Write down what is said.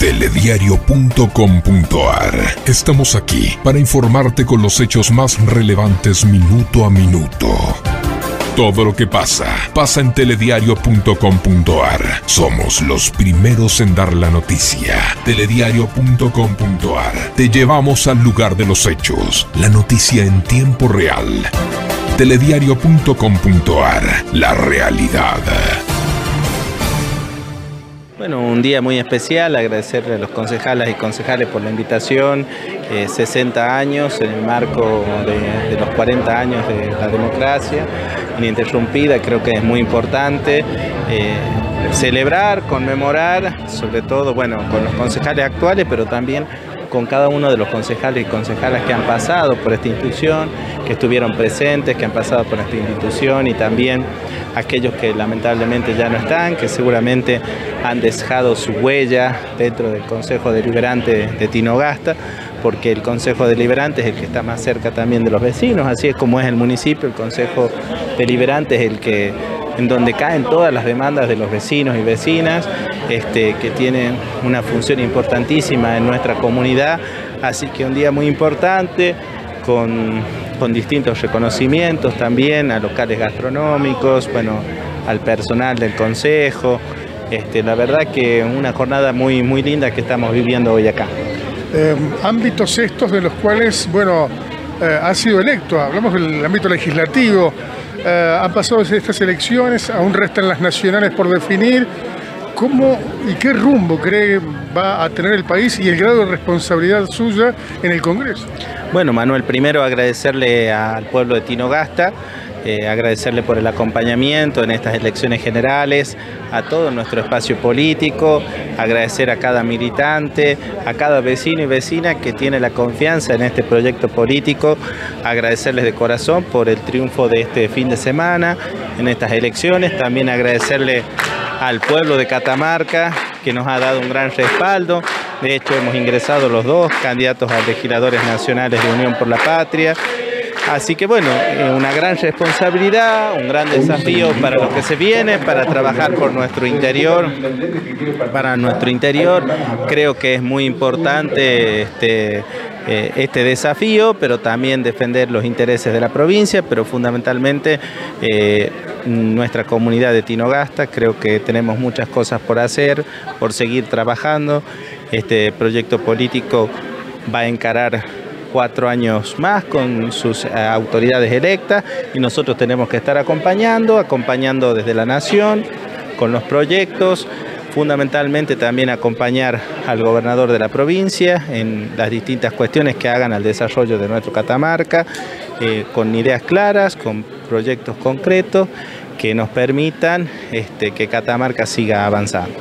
Telediario.com.ar Estamos aquí para informarte con los hechos más relevantes minuto a minuto. Todo lo que pasa, pasa en telediario.com.ar. Somos los primeros en dar la noticia. Telediario.com.ar. Te llevamos al lugar de los hechos. La noticia en tiempo real. Telediario.com.ar. La realidad. Bueno, un día muy especial, agradecerle a los concejales y concejales por la invitación, 60 eh, años en el marco de, los 40 años de la democracia ininterrumpida, creo que es muy importante eh, celebrar, conmemorar, sobre todo, bueno, con los concejales actuales, pero también con cada uno de los concejales y concejalas que han pasado por esta institución, que estuvieron presentes, que han pasado por esta institución y también aquellos que lamentablemente ya no están, que seguramente han dejado su huella dentro del Consejo Deliberante de Tinogasta, porque el Consejo Deliberante es el que está más cerca también de los vecinos, así es como es el municipio, el Consejo Deliberante es el que en donde caen todas las demandas de los vecinos y vecinas, este, que tienen una función importantísima en nuestra comunidad. Así que un día muy importante, con, distintos reconocimientos también a locales gastronómicos, bueno, al personal del consejo. Este, la verdad que una jornada muy, muy linda que estamos viviendo hoy acá. Eh, ámbitos estos de los cuales, bueno, eh, ha sido electo, hablamos del ámbito legislativo, eh, han pasado estas elecciones, aún restan las nacionales por definir. ¿Cómo y qué rumbo cree va a tener el país y el grado de responsabilidad suya en el Congreso? Bueno, Manuel, primero agradecerle al pueblo de Tinogasta eh, agradecerle por el acompañamiento en estas elecciones generales, a todo nuestro espacio político, agradecer a cada militante, a cada vecino y vecina que tiene la confianza en este proyecto político, agradecerles de corazón por el triunfo de este fin de semana en estas elecciones, también agradecerle al pueblo de Catamarca que nos ha dado un gran respaldo. De hecho, hemos ingresado los dos candidatos a legisladores nacionales de Unión por la Patria. Así que bueno, eh, una gran responsabilidad, un gran desafío para lo que se viene, para trabajar por nuestro interior, para nuestro interior. Creo que es muy importante este, eh, este desafío, pero también defender los intereses de la provincia, pero fundamentalmente eh, nuestra comunidad de Tinogasta. Creo que tenemos muchas cosas por hacer, por seguir trabajando. Este proyecto político va a encarar cuatro años más con sus eh, autoridades electas y nosotros tenemos que estar acompañando, acompañando desde la Nación con los proyectos, fundamentalmente también acompañar al gobernador de la provincia en las distintas cuestiones que hagan al desarrollo de nuestro Catamarca, eh, con ideas claras, con proyectos concretos que nos permitan este, que Catamarca siga avanzando.